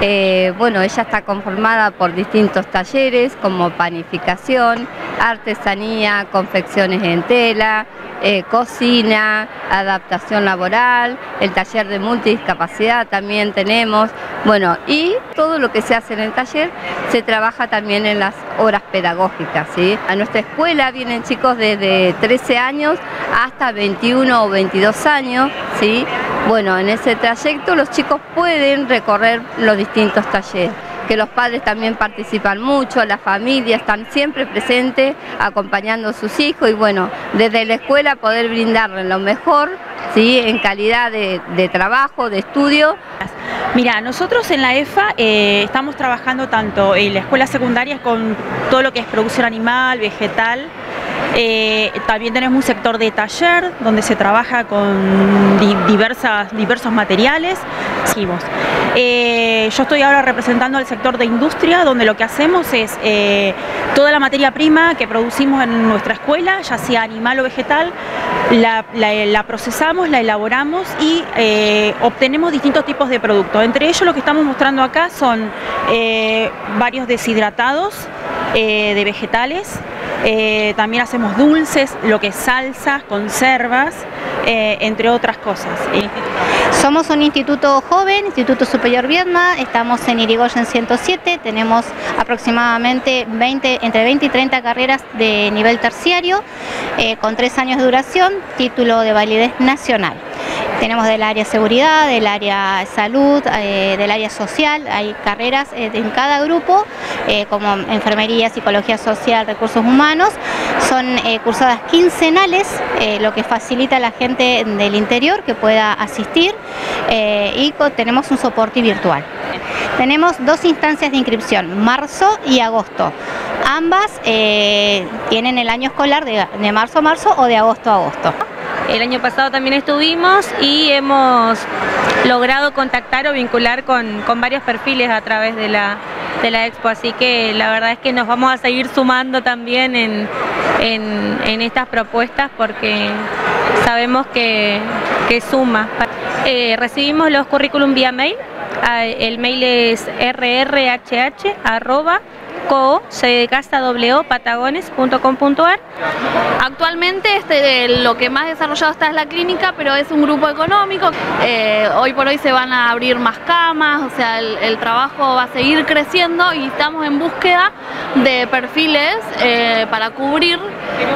Eh, bueno, ella está conformada por distintos talleres como panificación, artesanía, confecciones en tela, eh, cocina, adaptación laboral, el taller de multidiscapacidad también tenemos, bueno, y todo lo que se hace en el taller se trabaja también en las horas pedagógicas, ¿sí? A nuestra escuela vienen chicos desde 13 años hasta 21 o 22 años, ¿sí? Bueno, en ese trayecto los chicos pueden recorrer los distintos talleres que los padres también participan mucho, las familias están siempre presentes acompañando a sus hijos y bueno, desde la escuela poder brindarles lo mejor, ¿sí? en calidad de, trabajo, de estudio. Mira, nosotros en la EFA eh, estamos trabajando tanto en la escuela secundaria con todo lo que es producción animal, vegetal, eh, también tenemos un sector de taller donde se trabaja con diversas, diversos materiales. Eh, yo estoy ahora representando al sector de industria donde lo que hacemos es eh, toda la materia prima que producimos en nuestra escuela, ya sea animal o vegetal, la, procesamos, la elaboramos y obtenemos distintos tipos de productos. Entre ellos lo que estamos mostrando acá son varios deshidratados de vegetales, eh, también hacemos dulces, lo que es salsas, conservas, eh, entre otras cosas. Somos un instituto joven, Instituto Superior Viedma, estamos en Irigoyen 107, tenemos aproximadamente 20, entre 20 y 30 carreras de nivel terciario, eh, con tres años de duración, título de validez nacional. Tenemos del área seguridad, del área salud, eh, del área social, hay carreras eh, en cada grupo, eh, como enfermería, psicología social, recursos humanos. Son cursadas quincenales, lo que facilita a la gente del interior que pueda asistir y tenemos un soporte virtual. Tenemos dos instancias de inscripción, marzo y agosto. Ambas tienen el año escolar de, de marzo a marzo o de agosto a agosto. El año pasado también estuvimos y hemos logrado contactar o vincular con, varios perfiles a través de la, de la expo, así que la verdad es que nos vamos a seguir sumando también en, estas propuestas porque sabemos que, suma. Eh, recibimos los currículum vía mail, ah, el mail es rrhh co patagones.com.ar Actualmente este, lo que más desarrollado está es la clínica, pero es un grupo económico. Eh, hoy por hoy se van a abrir más camas, o sea, el, trabajo va a seguir creciendo y estamos en búsqueda de perfiles eh, para cubrir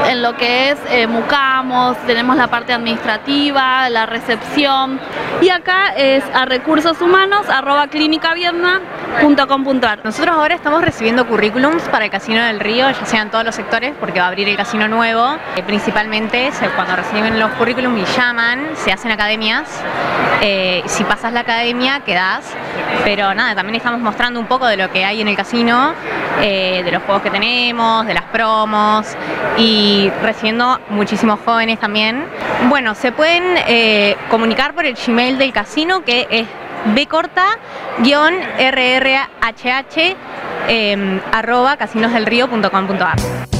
en lo que es eh, Mucamos, tenemos la parte administrativa, la recepción y acá es a recursos humanos arroba clínicaviedma.com.ar. Nosotros ahora estamos recibiendo currículums para el Casino del Río, ya sean todos los sectores, porque va a abrir el casino nuevo. Eh, principalmente cuando reciben los currículums y llaman, se hacen academias. Eh, si pasas la academia, quedás. Pero nada, también estamos mostrando un poco de lo que hay en el casino, eh, de los juegos que tenemos, de las promos y recibiendo muchísimos jóvenes también. Bueno, se pueden comunicar por el Gmail del casino que es bcorta-rrhh eh, arroba casinosdelrío.com.ar.